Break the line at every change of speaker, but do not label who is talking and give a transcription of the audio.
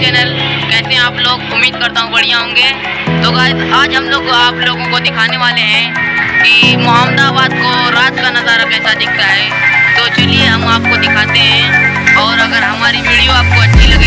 Channel कैसे हैं आप लोग उम्मीद करता हूँ बढ़िया होंगे। तो गाइस आज हम लोग आप लोगों को दिखाने वाले हैं कि मोहम्मदाबाद को रात का नज़ारा कैसा दिखता है। तो चलिए हम आपको दिखाते हैं और अगर हमारी वीडियो आपको अच्छी लगे